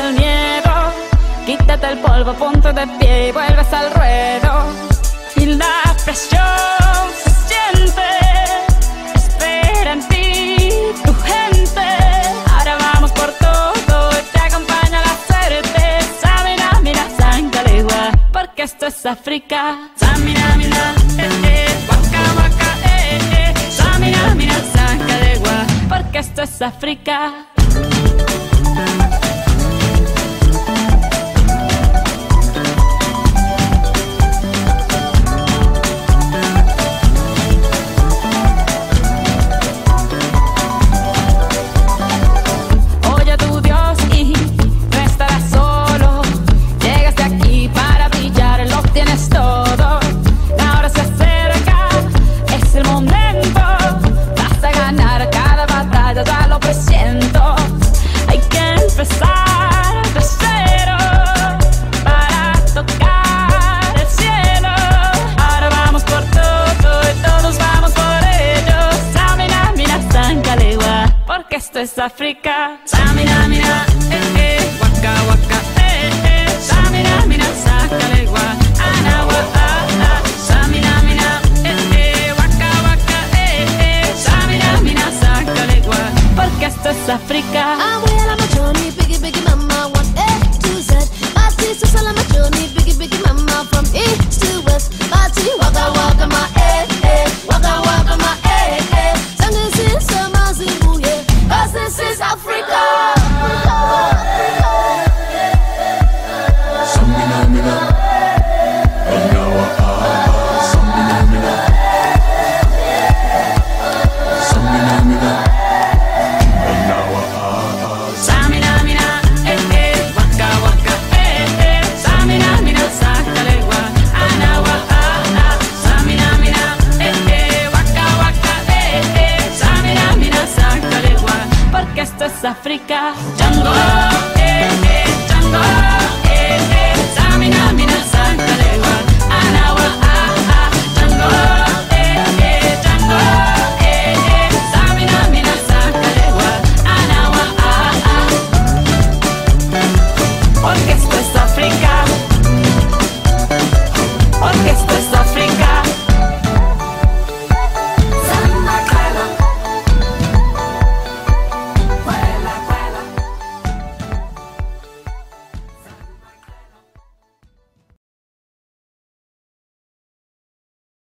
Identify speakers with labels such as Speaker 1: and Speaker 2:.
Speaker 1: el miedo. Quítate el polvo, ponte de pie y vuelves al ruedo. Y la presión se siente, espera en ti tu gente. Ahora vamos por todo y te acompaña la suerte. Samina, mira, Sangalegua, porque esto es África. Samina, mira, eh, eh, waka, waka, eh, eh. Samina, mira, Sangalegua, porque esto es África. es África. Samira, mira, eh, eh, waka, waka, eh, eh. Samira, mira, saca el gua, anagua, ah, ah. Samira, mira, eh, eh, waka, waka, eh, eh. Samira, mira, saca el gua, porque esto es África. Ah, África.